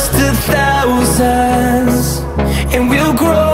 us to thousands And we'll grow